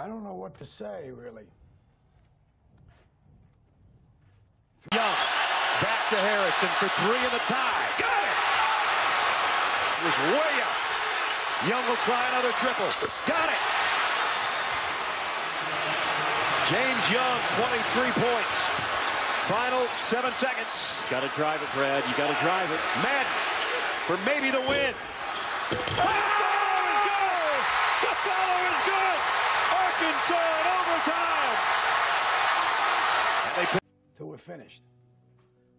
I don't know what to say, really. Young back to Harrison for three in the tie. Got it! It was way up. Young will try another triple. Got it! James Young, 23 points. Final seven seconds. Got to drive it, Brad. You got to drive it. Madden for maybe the win. The follow is good! The follow is good! Arkansas in overtime! And they till we're finished.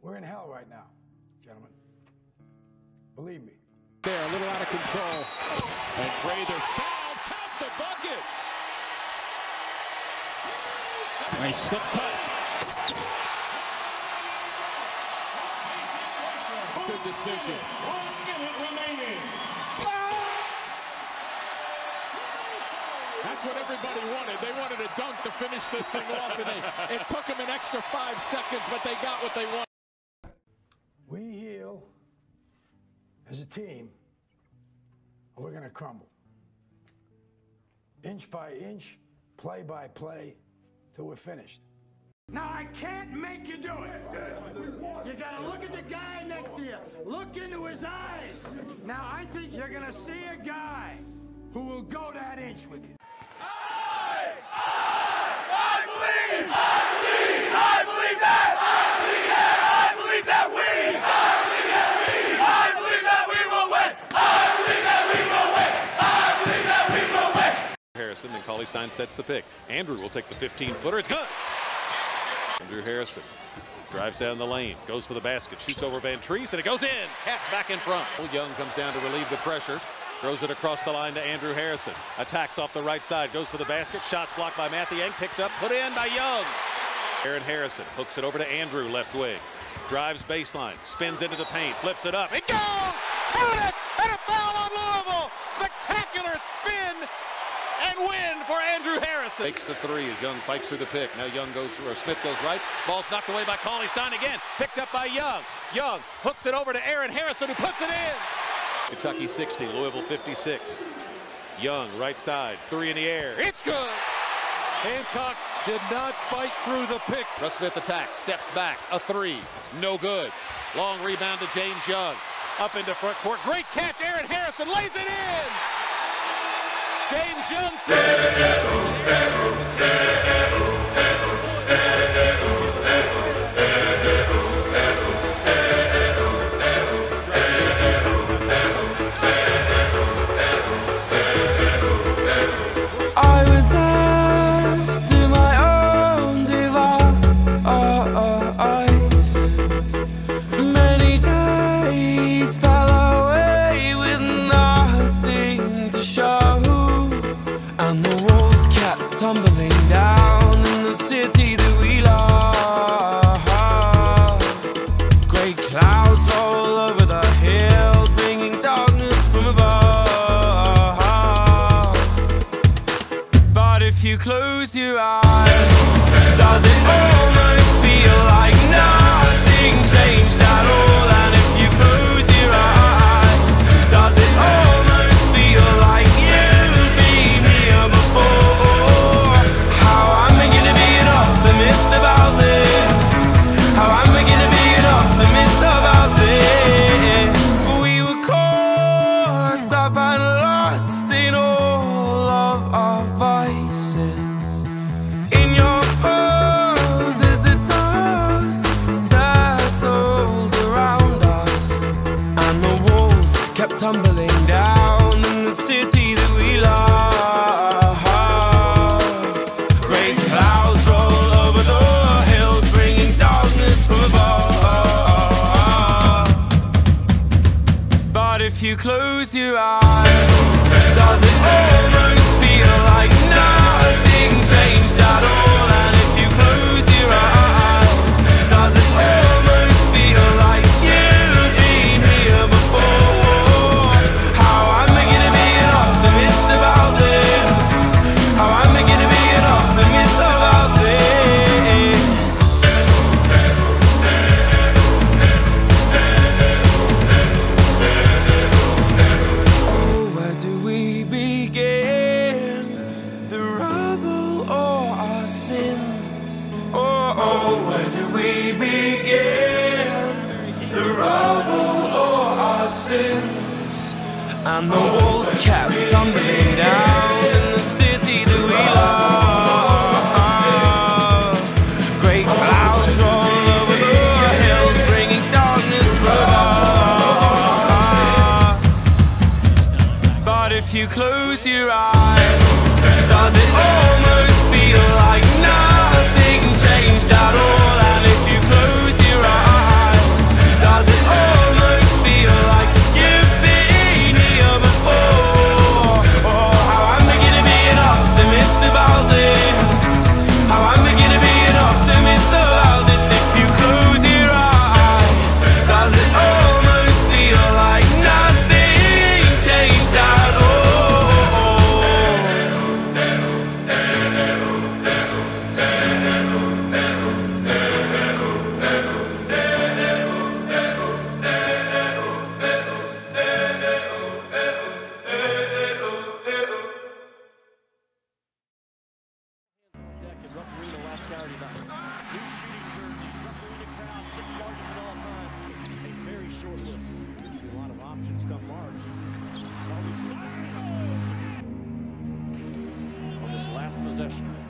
We're in hell right now, gentlemen. Believe me. There, are a little out of control. And Prather foul. Count the bucket. Nice slip cut. Good decision. One minute remaining. That's what everybody wanted. They wanted a dunk to finish this thing off, and they, it took them an extra five seconds, but they got what they wanted. We heal as a team, or we're going to crumble. Inch by inch, play by play, till we're finished. Now, I can't make you do it. You got to look at the guy next to you. Look into his eyes. Now, I think you're going to see a guy who will go that inch with you. Harrison, and Cauley Stein sets the pick. Andrew will take the 15-footer. It's good. Andrew Harrison drives down the lane, goes for the basket, shoots over Van Treese, and it goes in. Cats back in front. Young comes down to relieve the pressure. Throws it across the line to Andrew Harrison. Attacks off the right side, goes for the basket. Shots blocked by Mathiang, picked up, put in by Young. Aaron Harrison hooks it over to Andrew, left wing. Drives baseline, spins into the paint, flips it up. It goes! Count it! And a foul on Louisville! Spectacular spin and win for Andrew Harrison. Takes the three as Young fights through the pick. Now Young goes, or Smith goes right. Ball's knocked away by Cauley Stein again. Picked up by Young. Young hooks it over to Aaron Harrison who puts it in. Kentucky 60, Louisville 56. Young, right side, three in the air. It's good. Hancock did not fight through the pick. Russ Smith attacks, steps back, a three, no good. Long rebound to James Young. Up into front court, great catch, Aaron Harrison lays it in. James Young. Tumbling down in the city that we love. Great clouds roll over the hills, bringing darkness from above. But if you close your eyes, does it almost feel like nothing changed at all? Tumbling down in the city that we love. Great clouds roll over the hills, bringing darkness from above. But if you close your eyes, does it almost feel like nothing changed at all? And if you close your eyes, does it almost and the walls kept tumbling down in the city that we love. Great clouds roll over the hills, bringing darkness from us. But if you close your eyes, 39. New shooting jerseys representing the crowd, six largest of all time. A very short list. You see a lot of options come March. Cauley Stein! Oh, On this last possession.